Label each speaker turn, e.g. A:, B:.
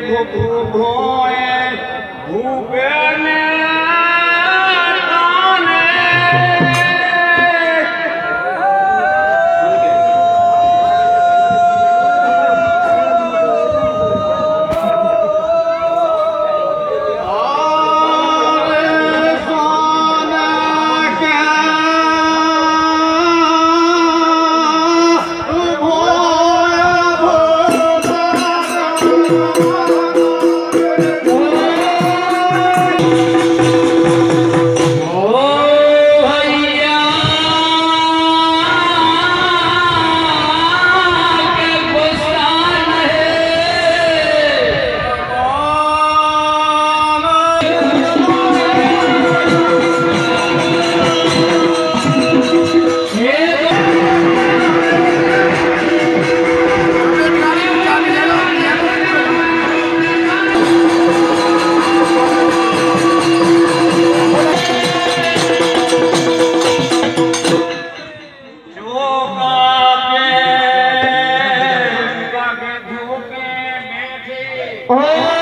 A: ભૂખ ભોય ભૂખ ને Oh. ಓಂ